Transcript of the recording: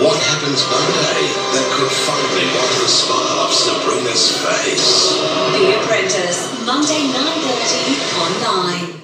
What happens Monday that could finally wipe the smile off Sabrina's face? The Apprentice, Monday 9.30 on 9.